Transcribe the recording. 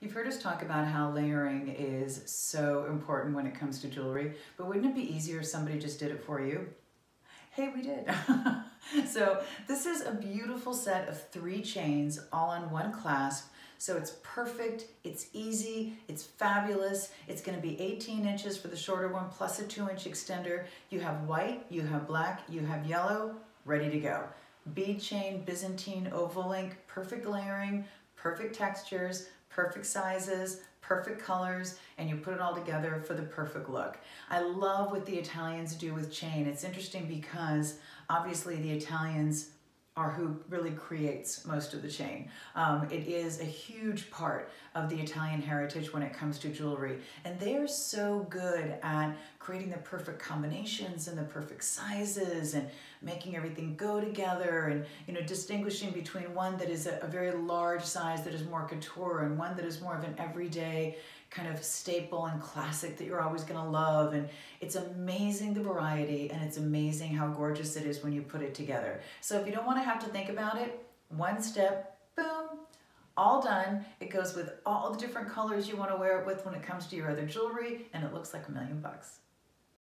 You've heard us talk about how layering is so important when it comes to jewelry, but wouldn't it be easier if somebody just did it for you? Hey, we did. so this is a beautiful set of three chains all on one clasp. So it's perfect, it's easy, it's fabulous. It's gonna be 18 inches for the shorter one plus a two inch extender. You have white, you have black, you have yellow, ready to go. Bead chain, Byzantine, oval link, perfect layering, perfect textures, perfect sizes, perfect colors, and you put it all together for the perfect look. I love what the Italians do with chain. It's interesting because obviously the Italians are who really creates most of the chain. Um, it is a huge part of the Italian heritage when it comes to jewelry. And they are so good at creating the perfect combinations and the perfect sizes and making everything go together and you know distinguishing between one that is a, a very large size that is more couture and one that is more of an everyday kind of staple and classic that you're always going to love. And it's amazing the variety and it's amazing how gorgeous it is when you put it together. So if you don't want to have to think about it, one step, boom, all done. It goes with all the different colors you want to wear it with when it comes to your other jewelry and it looks like a million bucks.